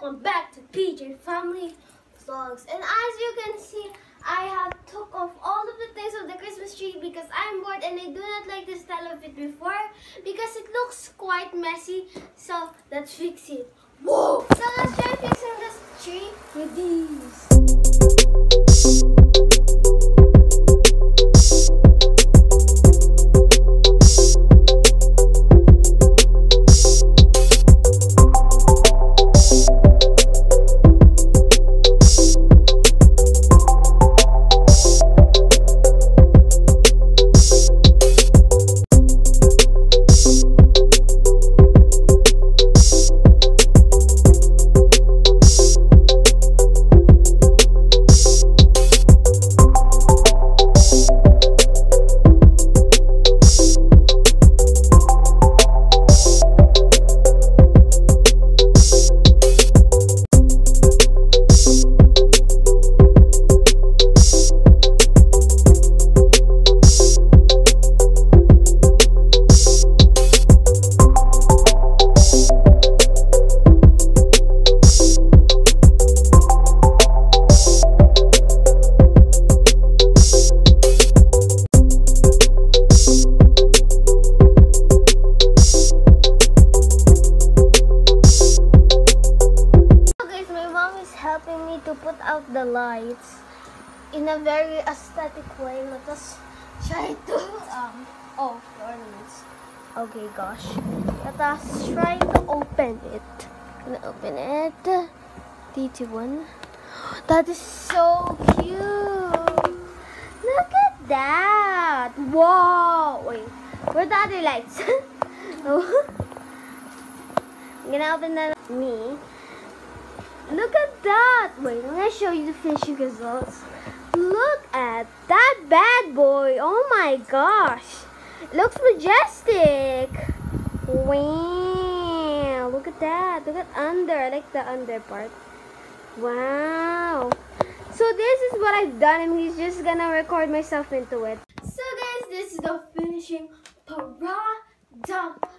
welcome back to PJ Family Vlogs. And as you can see, I have took off all of the things of the Christmas tree because I'm bored and I do not like the style of it before because it looks quite messy. So let's fix it. Whoa! So let's try fixing this tree with these. The lights in a very aesthetic way. Let us try to um oh ornaments. Okay, gosh. Let us try to open it. Gonna open it. DT1. That is so cute. Look at that. Whoa. Wait. Where are the other lights? oh. I'm gonna open that me. Look at that! Wait, I'm gonna show you the finishing results. Look at that bad boy! Oh my gosh! Looks majestic! Wow! Look at that! Look at under. I like the under part. Wow! So this is what I've done and he's just gonna record myself into it. So guys, this is the finishing product.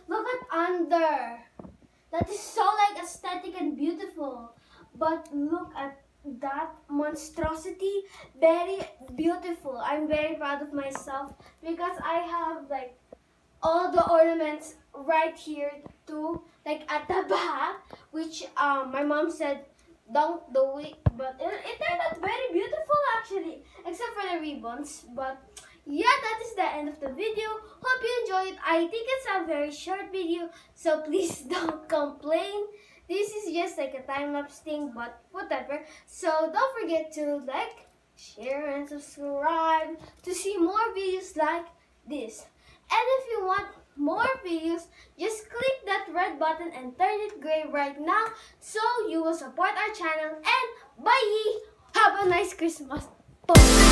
Look at under. That is so like aesthetic and beautiful. But look at that monstrosity. Very beautiful. I'm very proud of myself because I have like all the ornaments right here too. Like at the back, which um my mom said don't do it. But it, it turned out very beautiful actually. Except for the ribbons. But yeah, that is the end of the video. Hope you enjoyed. I think it's a very short video, so please don't complain. This is just like a time-lapse thing, but whatever. So don't forget to like, share, and subscribe to see more videos like this. And if you want more videos, just click that red button and turn it gray right now so you will support our channel. And bye! Have a nice Christmas. Bye.